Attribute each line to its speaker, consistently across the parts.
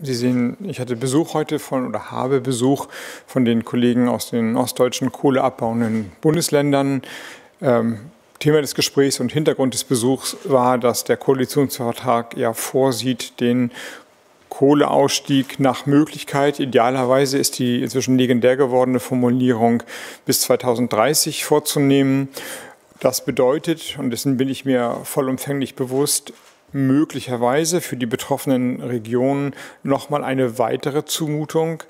Speaker 1: Sie sehen, ich hatte Besuch heute von oder habe Besuch von den Kollegen aus den ostdeutschen kohleabbauenden Bundesländern. Ähm, Thema des Gesprächs und Hintergrund des Besuchs war, dass der Koalitionsvertrag ja vorsieht, den Kohleausstieg nach Möglichkeit. Idealerweise ist die inzwischen legendär gewordene Formulierung bis 2030 vorzunehmen. Das bedeutet, und dessen bin ich mir vollumfänglich bewusst, möglicherweise für die betroffenen Regionen nochmal eine weitere Zumutung.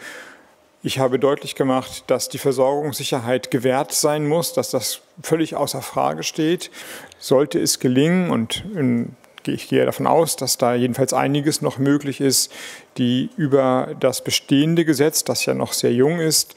Speaker 1: Ich habe deutlich gemacht, dass die Versorgungssicherheit gewährt sein muss, dass das völlig außer Frage steht. Sollte es gelingen, und ich gehe davon aus, dass da jedenfalls einiges noch möglich ist, die über das bestehende Gesetz, das ja noch sehr jung ist,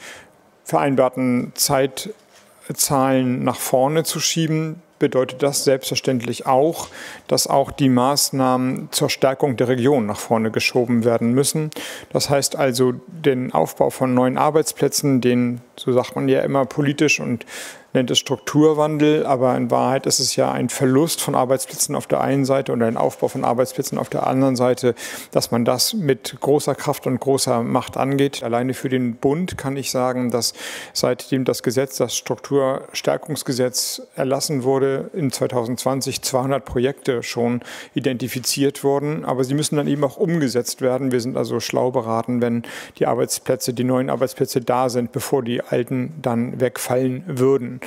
Speaker 1: vereinbarten Zeitzahlen nach vorne zu schieben, bedeutet das selbstverständlich auch, dass auch die Maßnahmen zur Stärkung der Region nach vorne geschoben werden müssen. Das heißt also den Aufbau von neuen Arbeitsplätzen, den, so sagt man ja immer politisch und nennt es Strukturwandel, aber in Wahrheit ist es ja ein Verlust von Arbeitsplätzen auf der einen Seite und ein Aufbau von Arbeitsplätzen auf der anderen Seite, dass man das mit großer Kraft und großer Macht angeht. Alleine für den Bund kann ich sagen, dass seitdem das Gesetz, das Strukturstärkungsgesetz erlassen wurde, in 2020 200 Projekte schon identifiziert wurden, aber sie müssen dann eben auch umgesetzt werden. Wir sind also schlau beraten, wenn die Arbeitsplätze, die neuen Arbeitsplätze da sind, bevor die alten dann wegfallen würden.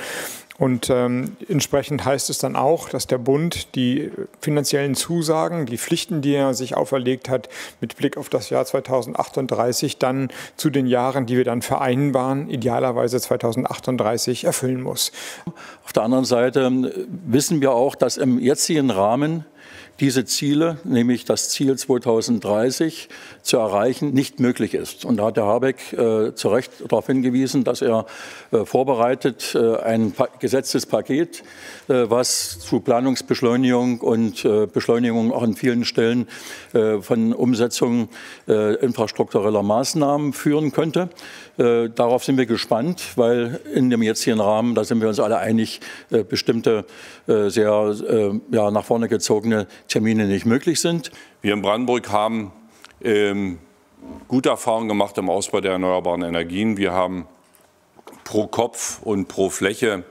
Speaker 1: Und ähm, entsprechend heißt es dann auch, dass der Bund die finanziellen Zusagen, die Pflichten, die er sich auferlegt hat, mit Blick auf das Jahr 2038 dann zu den Jahren, die wir dann vereinbaren, idealerweise 2038 erfüllen muss.
Speaker 2: Auf der anderen Seite ähm, wissen wir auch, dass im jetzigen Rahmen diese Ziele, nämlich das Ziel 2030 zu erreichen, nicht möglich ist. Und da hat der Habeck äh, zu Recht darauf hingewiesen, dass er äh, vorbereitet äh, ein pa Gesetzespaket, äh, was zu Planungsbeschleunigung und äh, Beschleunigung auch an vielen Stellen äh, von Umsetzung infrastruktureller Maßnahmen führen könnte. Darauf sind wir gespannt, weil in dem jetzigen Rahmen, da sind wir uns alle einig, bestimmte sehr ja, nach vorne gezogene Termine nicht möglich sind.
Speaker 3: Wir in Brandenburg haben ähm, gute Erfahrungen gemacht im Ausbau der erneuerbaren Energien. Wir haben pro Kopf und pro Fläche,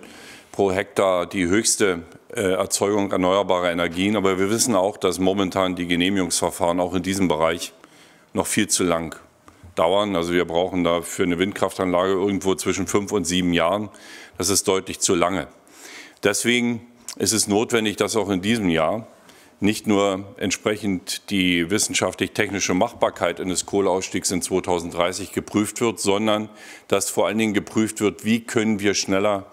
Speaker 3: pro Hektar die höchste äh, Erzeugung erneuerbarer Energien. Aber wir wissen auch, dass momentan die Genehmigungsverfahren auch in diesem Bereich noch viel zu lang dauern. Also wir brauchen da für eine Windkraftanlage irgendwo zwischen fünf und sieben Jahren. Das ist deutlich zu lange. Deswegen ist es notwendig, dass auch in diesem Jahr nicht nur entsprechend die wissenschaftlich-technische Machbarkeit eines Kohleausstiegs in 2030 geprüft wird, sondern dass vor allen Dingen geprüft wird, wie können wir schneller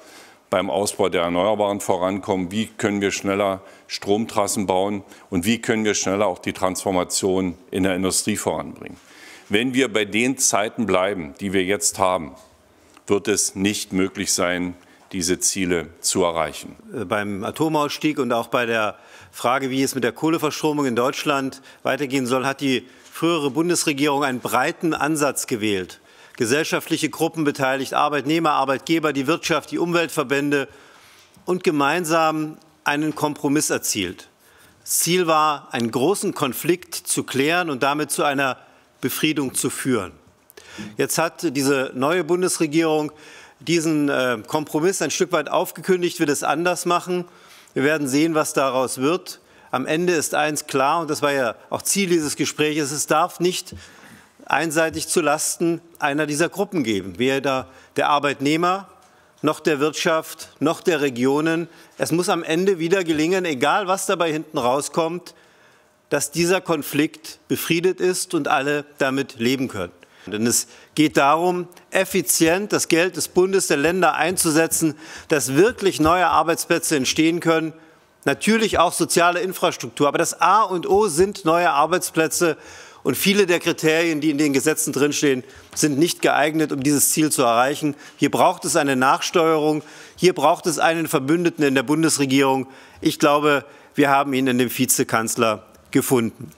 Speaker 3: beim Ausbau der Erneuerbaren vorankommen, wie können wir schneller Stromtrassen bauen und wie können wir schneller auch die Transformation in der Industrie voranbringen. Wenn wir bei den Zeiten bleiben, die wir jetzt haben, wird es nicht möglich sein, diese Ziele zu erreichen.
Speaker 4: Äh, beim Atomausstieg und auch bei der Frage, wie es mit der Kohleverstromung in Deutschland weitergehen soll, hat die frühere Bundesregierung einen breiten Ansatz gewählt. Gesellschaftliche Gruppen beteiligt, Arbeitnehmer, Arbeitgeber, die Wirtschaft, die Umweltverbände und gemeinsam einen Kompromiss erzielt. Das Ziel war, einen großen Konflikt zu klären und damit zu einer Befriedung zu führen. Jetzt hat diese neue Bundesregierung diesen äh, Kompromiss ein Stück weit aufgekündigt, wird es anders machen. Wir werden sehen, was daraus wird. Am Ende ist eins klar, und das war ja auch Ziel dieses Gesprächs, es darf nicht einseitig zu Lasten einer dieser Gruppen geben, weder der Arbeitnehmer noch der Wirtschaft noch der Regionen. Es muss am Ende wieder gelingen, egal was dabei hinten rauskommt, dass dieser Konflikt befriedet ist und alle damit leben können. Denn es geht darum, effizient das Geld des Bundes, der Länder einzusetzen, dass wirklich neue Arbeitsplätze entstehen können. Natürlich auch soziale Infrastruktur. Aber das A und O sind neue Arbeitsplätze. Und viele der Kriterien, die in den Gesetzen drinstehen, sind nicht geeignet, um dieses Ziel zu erreichen. Hier braucht es eine Nachsteuerung. Hier braucht es einen Verbündeten in der Bundesregierung. Ich glaube, wir haben ihn in dem Vizekanzler gefunden.